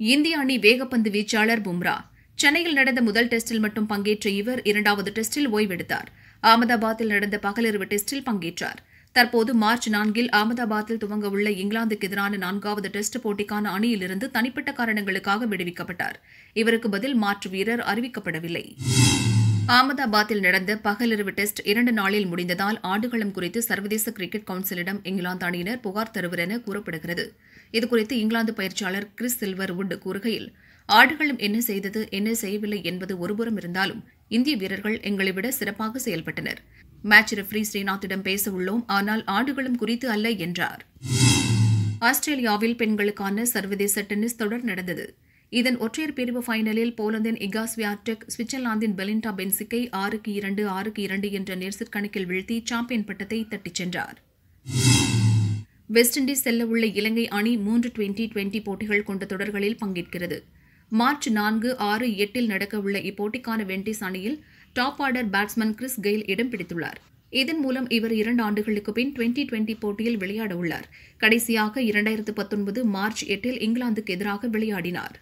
இந்திய அணி வேகப்பந்து வீச்சாளர் பும்ரா. சென்னையில் நடந்த முதல் டெஸ்டில் மட்டும் பங்கேற்ற இவர் இரண்டாவது டெஸ்டில் ஓய்வெடுத்தார். அகமதாபாத்தில் நடந்த பகலிரவு டெஸ்டில் பங்கேற்றார். தற்போது மார்ச் நான்கில் அகமதாபாத்தில் துவங்கவுள்ள இங்கிலாந்துக்கு எதிரான நான்காவது டெஸ்ட் போட்டிக்கான அணியிலிருந்து தனிப்பட்ட காரணங்களுக்காக விடுவிக்கப்பட்டார். இவருக்கு பதில் மாற்று வீரர் அறிவிக்கப்படவில்லை. அகமதாபாத்தில் நடந்த பகலிரவு டெஸ்ட் இரண்டு நாளில் முடிந்ததால் ஆடுகளம் குறித்து சர்வதேச கிரிக்கெட் கவுன்சிலிடம் இங்கிலாந்து அணியினர் புகார் தருவர் என கூறப்படுகிறது. இதுகுறித்து இங்கிலாந்து பயிற்சியாளர் கிறிஸ் சில்வர் உட் கூறுகையில் ஆடுகளம் என்ன செய்தது என்ன செய்யவில்லை என்பது ஒருபுறம் இருந்தாலும் இந்திய வீரர்கள் எங்களை விட சிறப்பாக செயல்பட்டனர். மேட்ச் ரெஃப்ரி ஸ்ரீநாத்திடம் பேச உள்ளோம் ஆனால் ஆடுகளம் குறித்து அல்ல என்றார். ஆஸ்திரேலியாவில் பெண்களுக்கான சர்வதேச டென்னிஸ் தொடர் நடந்தது. இதன் ஒற்றையர் பிரிவு ஃபைனலில் போலந்தின் இகாஸ் வியாடெக் சுவிட்சர்லாந்தின் பெலிண்டா பென்சிக்கை ஆறுக்கு இரண்டு ஆறுக்கு இரண்டு என்ற நேர்சிற் கணக்கில் வீழ்த்தி சாம்பியன் பட்டத்தை தட்டிச் சென்றார். வெஸ்ட் இண்டீஸ் செல்ல உள்ள இலங்கை அணி மூன்று டுவெண்டி டுவெண்டி போட்டிகள் கொண்ட தொடர்களில் பங்கேற்கிறது. மார்ச் நான்கு ஆறு எட்டில் நடக்கவுள்ள இப்போட்டிக்கான வெண்டிஸ் அணியில் top order batsman Chris Gayle இடம் பிடித்துள்ளார். இதன் மூலம் இவர் இரண்டு ஆண்டுகளுக்கு பின் டுவெண்டி டுவெண்டி போட்டியில் விளையாட உள்ளார். கடைசியாக இரண்டாயிரத்து பத்தொன்பது மார்ச் எட்டில் இங்கிலாந்துக்கு எதிராக விளையாடினார்.